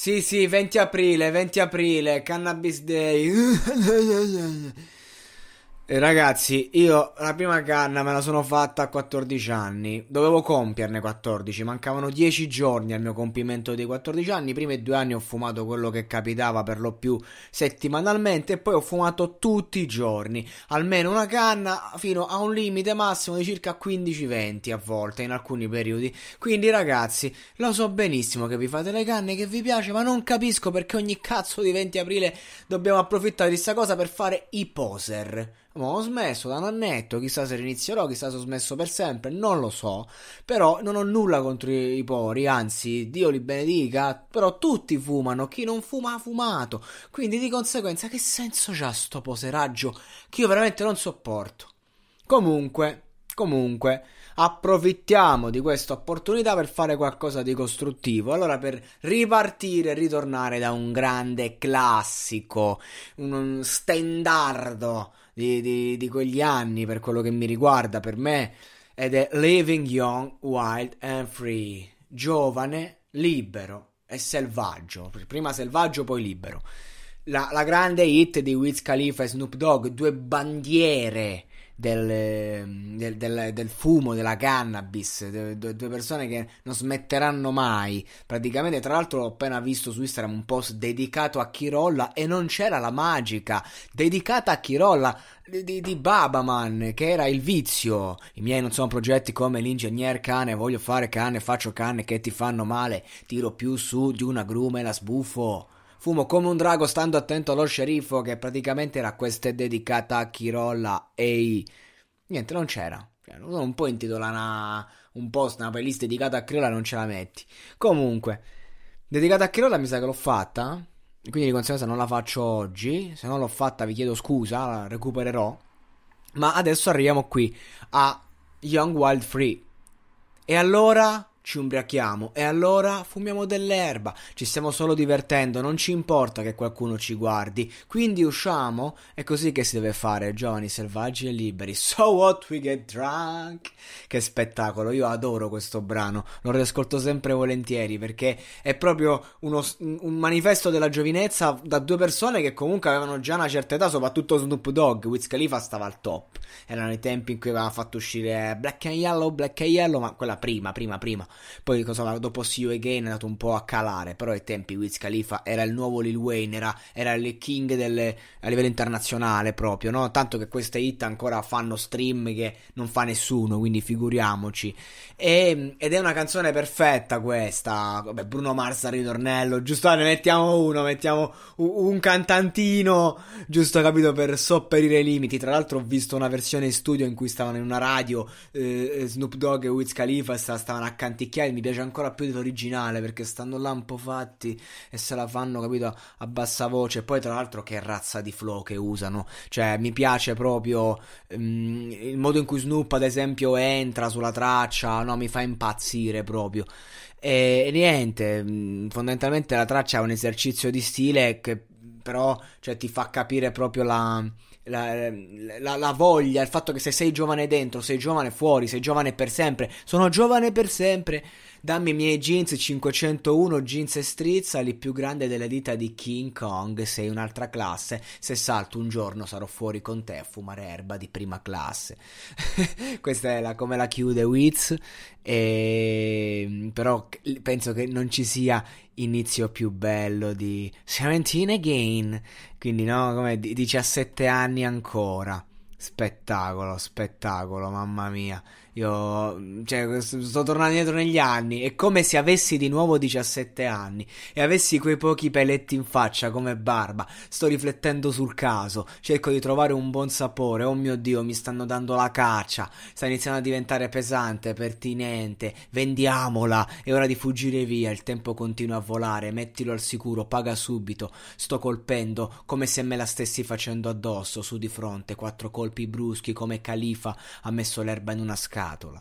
Sì, sì, 20 aprile, 20 aprile, Cannabis Day. Ragazzi, io la prima canna me la sono fatta a 14 anni. Dovevo compierne 14, mancavano 10 giorni al mio compimento dei 14 anni. I primi due anni ho fumato quello che capitava per lo più settimanalmente e poi ho fumato tutti i giorni, almeno una canna fino a un limite massimo di circa 15-20 a volte in alcuni periodi. Quindi ragazzi, lo so benissimo che vi fate le canne, che vi piace, ma non capisco perché ogni cazzo di 20 aprile dobbiamo approfittare di questa cosa per fare i poser. Ma ho smesso da un annetto, chissà se rinizierò, chissà se ho smesso per sempre, non lo so. Però non ho nulla contro i pori, anzi, Dio li benedica. Però tutti fumano, chi non fuma ha fumato. Quindi di conseguenza che senso c'ha sto poseraggio che io veramente non sopporto. Comunque, comunque, approfittiamo di questa opportunità per fare qualcosa di costruttivo. Allora, per ripartire e ritornare da un grande classico, un standardo di, di, di quegli anni per quello che mi riguarda, per me, ed è Living Young, Wild and Free, giovane, libero e selvaggio, prima selvaggio poi libero. La, la grande hit di Wiz Khalifa e Snoop Dogg, due bandiere del, del, del, del, fumo, della cannabis, due persone che non smetteranno mai. Praticamente, tra l'altro, ho appena visto su Instagram un post dedicato a Chirolla e non c'era la magica dedicata a Chirolla di, di, Babaman, che era il vizio. I miei non sono progetti come l'ingegner cane, voglio fare canne, faccio canne che ti fanno male, tiro più su di una grume e la sbuffo. Fumo come un drago stando attento allo sceriffo che praticamente era questa dedicata a Chirolla e niente non c'era. Cioè, non puoi intitolare una, un post, una playlist dedicata a Chirolla non ce la metti. Comunque, dedicata a Chirolla mi sa che l'ho fatta. Quindi di conseguenza non la faccio oggi. Se non l'ho fatta vi chiedo scusa, la recupererò. Ma adesso arriviamo qui a Young Wild Free. E allora ci ubriachiamo e allora fumiamo dell'erba, ci stiamo solo divertendo, non ci importa che qualcuno ci guardi, quindi usciamo, è così che si deve fare, giovani, selvaggi e liberi. So what we get drunk? Che spettacolo, io adoro questo brano, lo riascolto sempre volentieri perché è proprio uno, un manifesto della giovinezza da due persone che comunque avevano già una certa età, soprattutto Snoop Dogg, Wiz Khalifa stava al top, erano i tempi in cui aveva fatto uscire Black and Yellow, Black and Yellow, ma quella prima, prima, prima. Poi cosa, dopo See You Again è andato un po' a calare, però ai tempi Wiz Khalifa era il nuovo Lil Wayne, era, era il king delle, a livello internazionale proprio, no? Tanto che queste hit ancora fanno stream che non fa nessuno, quindi figuriamoci. E, ed è una canzone perfetta questa, vabbè Bruno Mars al ritornello, giusto ne mettiamo uno, mettiamo un, un cantantino, giusto capito per sopperire i limiti. Tra l'altro ho visto una versione in studio in cui stavano in una radio eh, Snoop Dogg e Wiz Khalifa stavano a canticchiare mi piace ancora più dell'originale perché stanno là un po' fatti e se la fanno, capito, a bassa voce. Poi, tra l'altro, che razza di flow che usano. Cioè, mi piace proprio um, il modo in cui Snoop, ad esempio, entra sulla traccia. No, mi fa impazzire proprio. E niente, mm, fondamentalmente la traccia è un esercizio di stile che però cioè, ti fa capire proprio la, la, la, la, voglia, il fatto che se sei giovane dentro, sei giovane fuori, sei giovane per sempre. Sono giovane per sempre. Dammi i miei jeans 501 jeans e strizza, li più grandi delle dita di King Kong. Sei un'altra classe. Se salto un giorno sarò fuori con te a fumare erba di prima classe. Questa è la, come la chiude Wiz. E, però penso che non ci sia inizio più bello di Seventeen Again. Quindi, no, come 17 anni ancora. Spettacolo, spettacolo, mamma mia. Io, cioè, sto tornando indietro negli anni. È come se avessi di nuovo 17 anni e avessi quei pochi peletti in faccia come barba. Sto riflettendo sul caso. Cerco di trovare un buon sapore. Oh mio dio, mi stanno dando la caccia. Sta iniziando a diventare pesante, pertinente. Vendiamola. È ora di fuggire via. Il tempo continua a volare. Mettilo al sicuro. Paga subito. Sto colpendo come se me la stessi facendo addosso. Su di fronte. Quattro colpi bruschi come Califa ha messo l'erba in una scala scatola.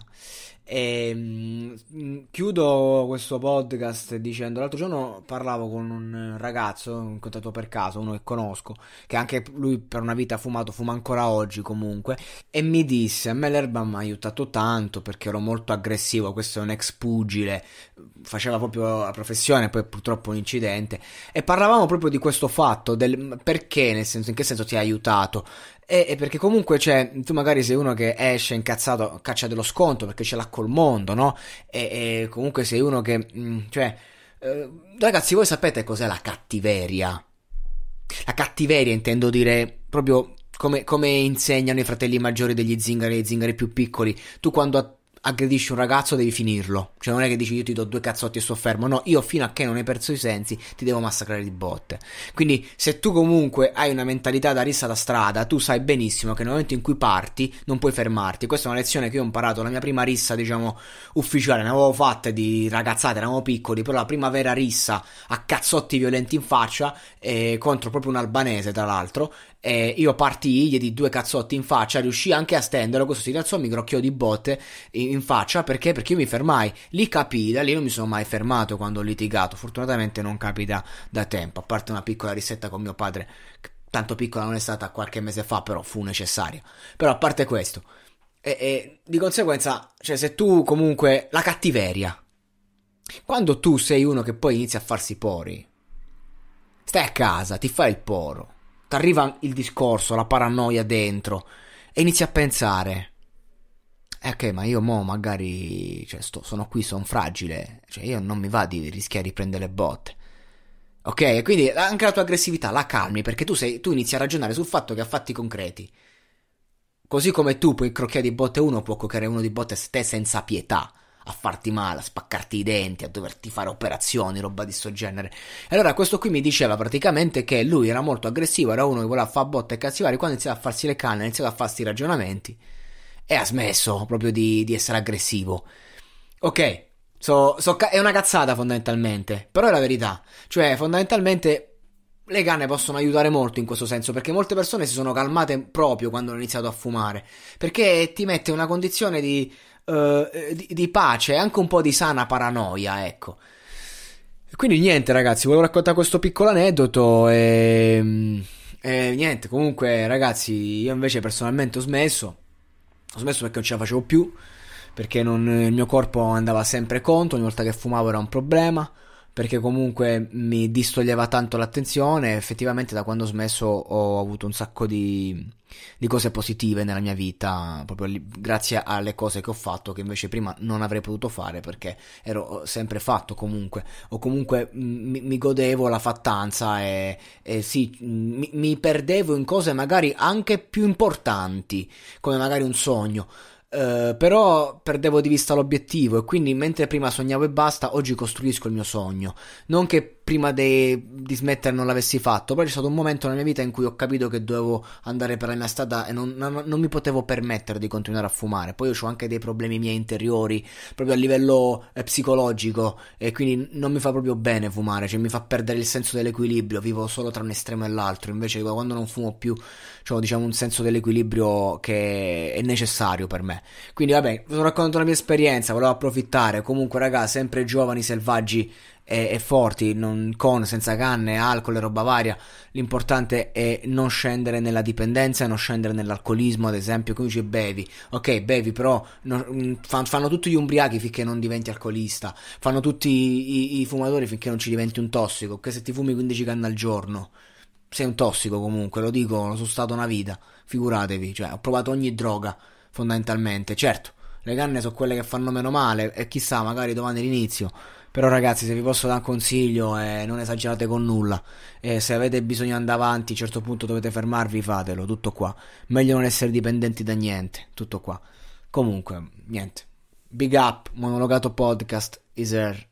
E mh, mm, chiudo questo podcast dicendo: L'altro giorno parlavo con un ragazzo, incontrato per caso, uno che conosco, che anche lui per una vita ha fumato, fuma ancora oggi comunque. E mi disse: A me l'erba mi ha aiutato tanto perché ero molto aggressivo. Questo è un ex pugile, faceva proprio la professione, poi purtroppo un incidente. E parlavamo proprio di questo fatto: del perché, nel senso, in che senso ti ha aiutato. E, e, perché comunque, cioè, tu magari sei uno che esce incazzato, caccia dello sconto perché ce l'ha col mondo, no? E, e comunque sei uno che, mm, cioè, eh, ragazzi, voi sapete cos'è la cattiveria? La cattiveria intendo dire proprio come, come insegnano i fratelli maggiori degli zingari e i zingari più piccoli. Tu quando aggredisci un ragazzo devi finirlo. Cioè non è che dici io ti do due cazzotti e sto fermo. No, io fino a che non hai perso i sensi ti devo massacrare di botte. Quindi se tu comunque hai una mentalità da rissa da strada, tu sai benissimo che nel momento in cui parti non puoi fermarti. Questa è una lezione che io ho imparato. La mia prima rissa, diciamo, ufficiale, ne avevo fatte di ragazzate, eravamo piccoli, però la prima vera rissa a cazzotti violenti in faccia eh, contro proprio un albanese, tra l'altro. E io partii, gli di due cazzotti in faccia, riuscì anche a stenderlo, questo si rialzò, mi grocchiò di botte in faccia, perché? Perché io mi fermai, lì capii, da lì non mi sono mai fermato quando ho litigato, fortunatamente non capita da tempo, a parte una piccola risetta con mio padre, tanto piccola non è stata qualche mese fa, però fu necessaria. Però a parte questo, e, e di conseguenza, cioè se tu comunque, la cattiveria, quando tu sei uno che poi inizia a farsi pori, stai a casa, ti fai il poro ti arriva il discorso, la paranoia dentro e inizi a pensare. Eh, ok, ma io mo magari cioè, sto, sono qui, sono fragile. Cioè, io non mi va di rischiare di prendere botte. Ok, quindi anche la tua aggressività la calmi perché tu, sei, tu inizi a ragionare sul fatto che ha fatti concreti. Così come tu puoi crocchiare di botte uno, può crocchiare uno di botte te senza pietà a farti male, a spaccarti i denti, a doverti fare operazioni, roba di sto genere. E allora questo qui mi diceva praticamente che lui era molto aggressivo, era uno che voleva fare botte e cattivare, quando ha iniziato a farsi le canne, ha iniziato a farsi i ragionamenti e ha smesso proprio di, di essere aggressivo. Ok, so, so, è una cazzata fondamentalmente, però è la verità. Cioè, fondamentalmente le canne possono aiutare molto in questo senso perché molte persone si sono calmate proprio quando hanno iniziato a fumare perché ti mette una condizione di uh, di, di, pace e anche un po' di sana paranoia, ecco. Quindi niente ragazzi, volevo raccontare questo piccolo aneddoto e, e niente, comunque ragazzi, io invece personalmente ho smesso, ho smesso perché non ce la facevo più, perché non, il mio corpo andava sempre contro, ogni volta che fumavo era un problema perché comunque mi distoglieva tanto l'attenzione. Effettivamente, da quando ho smesso, ho avuto un sacco di, di cose positive nella mia vita, proprio lì, grazie alle cose che ho fatto, che invece prima non avrei potuto fare perché ero sempre fatto comunque, o comunque mi, mi godevo la fattanza e, e sì, mi, mi perdevo in cose magari anche più importanti, come magari un sogno. Uh, però perdevo di vista l'obiettivo e quindi mentre prima sognavo e basta, oggi costruisco il mio sogno. Non che prima de- di smettere non l'avessi fatto, poi c'è stato un momento nella mia vita in cui ho capito che dovevo andare per la mia strada e non, non, non mi potevo permettere di continuare a fumare. Poi ho anche dei problemi miei interiori, proprio a livello eh, psicologico, e quindi non mi fa proprio bene fumare, cioè mi fa perdere il senso dell'equilibrio, vivo solo tra un estremo e l'altro, invece quando non fumo più ho diciamo un senso dell'equilibrio che è necessario per me. Quindi vabbè, vi ho raccontato la mia esperienza, volevo approfittare, comunque ragazzi, sempre giovani, selvaggi, e, e forti, non, con, senza canne, alcol e roba varia. L'importante è non scendere nella dipendenza non scendere nell'alcolismo, ad esempio, come dice bevi. Ok, bevi, però no, mm, fanno tutti gli ubriachi finché non diventi alcolista. Fanno tutti i, i, fumatori finché non ci diventi un tossico. Che se ti fumi 15 canne al giorno sei un tossico comunque, lo dico, sono stato una vita. Figuratevi, cioè, ho provato ogni droga, fondamentalmente. Certo, le canne sono quelle che fanno meno male e chissà, magari domani l'inizio però ragazzi, se vi posso dare un consiglio, eh, non esagerate con nulla. E se avete bisogno di andare avanti, a un certo punto dovete fermarvi, fatelo, tutto qua. Meglio non essere dipendenti da niente, tutto qua. Comunque, niente. Big up, monologato podcast is here.